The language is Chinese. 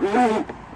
嗯。